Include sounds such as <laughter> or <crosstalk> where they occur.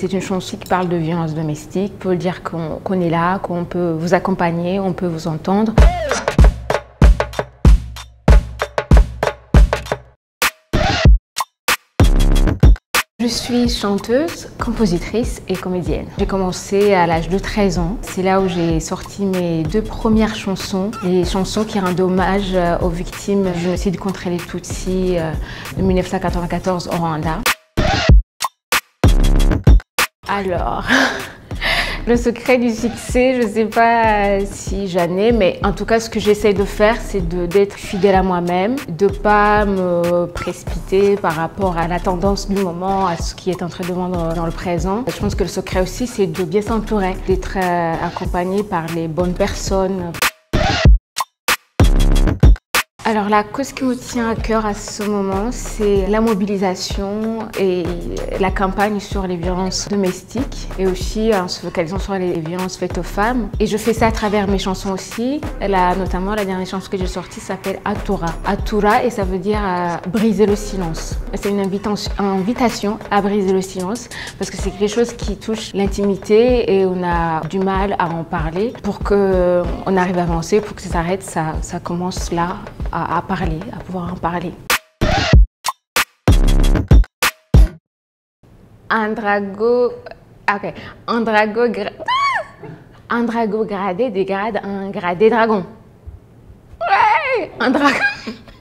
C'est une chanson qui parle de violence domestique pour dire qu'on est là, qu'on peut vous accompagner, on peut vous entendre. Je suis chanteuse, compositrice et comédienne. J'ai commencé à l'âge de 13 ans. C'est là où j'ai sorti mes deux premières chansons, les chansons qui rendent hommage aux victimes du génocide contre les Tutsis euh, de 1994 au Rwanda. Alors, <laughs> le secret du succès, je ne sais pas si j'en ai, mais en tout cas, ce que j'essaie de faire, c'est d'être fidèle à moi-même, de ne pas me précipiter par rapport à la tendance du moment, à ce qui est en train de vendre dans le présent. Je pense que le secret aussi, c'est de bien s'entourer, d'être euh, accompagné par les bonnes personnes. Alors la cause qui me tient à cœur à ce moment, c'est la mobilisation et la campagne sur les violences domestiques et aussi en se focalisant sur les violences faites aux femmes. Et je fais ça à travers mes chansons aussi. Notamment, la dernière chanson que j'ai sortie s'appelle Atura. Atura et ça veut dire euh, briser le silence. C'est une invitation à briser le silence parce que c'est quelque chose qui touche l'intimité et on a du mal à en parler. Pour qu'on arrive à avancer, pour que ça s'arrête, ça, commence là parler, à pouvoir en parler. Andrago, ok, Andrago, Andrago <laughs> gradé dégrade un gradé dragon. Ouais, un dragon. <laughs>